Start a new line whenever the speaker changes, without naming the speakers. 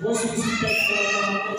85 на